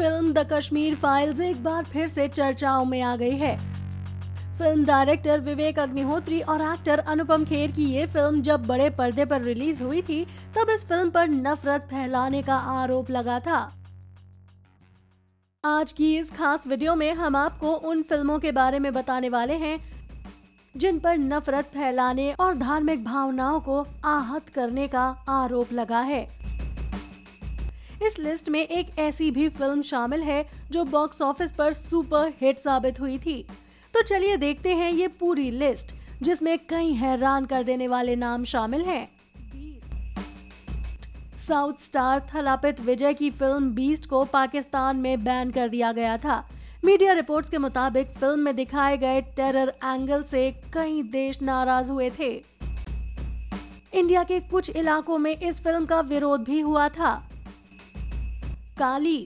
Film the Kashmir files एक बार फिर से चर्चाओं में आ गई है। फ़िल्म डायरेक्टर विवेक अग्निहोत्री और एक्टर अनुपम खेर की ये फ़िल्म जब बड़े पर्दे पर रिलीज़ हुई थी, तब इस फ़िल्म पर नफरत फैलाने का आरोप लगा था। आज की इस खास वीडियो में हम आपको उन फ़िल्मों के बारे में बताने वाले हैं, जिन पर नफरत फैलाने और धार्मिक भावनाओं को आहत करने का आरोप लगा है। इस लिस्ट में एक ऐसी भी फ़िल्म शामिल है जो बॉक्स ऑफ़िस पर सुपर हिट साबित हुई थी। तो चलिए देखते हैं ये पूरी लिस्ट, जिसमें कई हैरान कर देने वाले नाम शामिल हैं। साउथ स्टार थलापित विजय की फ़िल्म बीस्ट को पाकिस्तान में बैन कर दिया गया था। मीडिया रिपोर्ट्स के मुताबिक फ़िल्म में दिखाए गए टेरर एंगल से कई देश नाराज़ हुए थे। इंडिया के कुछ इलाकों में इस फ़िल्म का विरोध भी हुआ था। काली।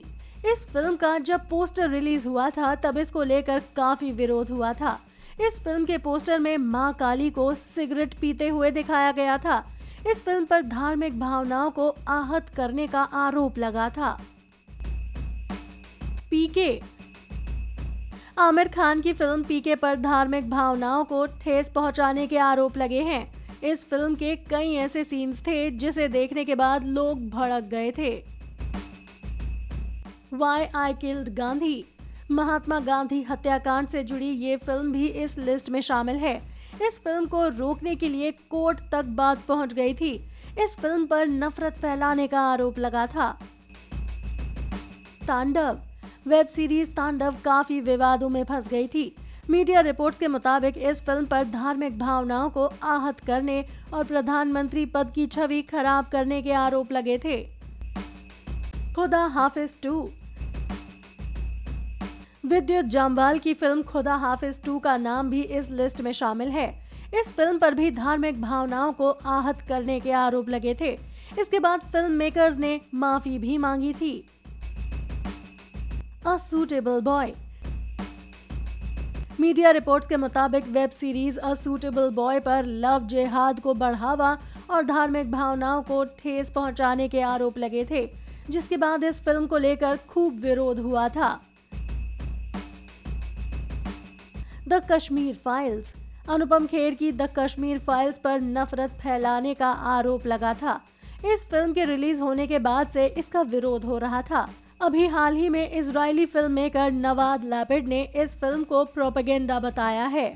इस फ़िल्म का जब पोस्टर रिलीज़ हुआ था, तब इसको लेकर काफ़ी विरोध हुआ था। इस फ़िल्म के पोस्टर में माँ काली को सिगरेट पीते हुए दिखाया गया था। इस फ़िल्म पर धार्मिक भावनाओं को आहत करने का आरोप लगा था। पीके। आमिर खान की फ़िल्म पीके पर धार्मिक भावनाओं को ठेस पहुँचाने के आरोप लगे हैं। इस फ़िल्म के कई ऐसे सीन्स थे जिसे देखने के बाद लोग भड़क गए थे। Why I killed Gandhi Mahatma Gandhi हत्याकांड से जुड़ी ये फ़िल्म भी इस लिस्ट में शामिल है। इस फ़िल्म को रोकने के लिए कोर्ट तक बात पहुँच गई थी। इस फ़िल्म पर नफरत फैलाने का आरोप लगा था। तांडव। वेब सीरीज़ तांडव काफ़ी विवादों में फंस गई थी। मीडिया रिपोर्ट्स के मुताबिक इस फ़िल्म पर धार्मिक भावनाओं को आहत करने और प्रधानमंत्री पद की छवि खराब करने के आरोप लगे थे। खुदा हाफिज टू। विद्युत जामवाल की फ़िल्म खुदा हाफिज टू का नाम भी इस लिस्ट में शामिल है। इस फ़िल्म पर भी धार्मिक भावनाओं को आहत करने के आरोप लगे थे। इसके बाद फ़िल्म मेकर्स ने माफ़ी भी मांगी थी। A suitable boy media reports के मुताबिक web series a suitable boy पर लव जेहाद को बढ़ावा और धार्मिक भावनाओं को ठेस पहुँचाने के आरोप लगे थे, जिसके बाद इस फ़िल्म को लेकर खूब विरोध हुआ था। The Kashmir files. अनुपम खेर की द कश्मीर फाइल्स पर नफरत फैलाने का आरोप लगा था। इस फ़िल्म के रिलीज़ होने के बाद से इसका विरोध हो रहा था। अभी हाल ही में Israeli film maker Nadav Lapid ने इस फ़िल्म को प्रोपेगेंडा बताया है।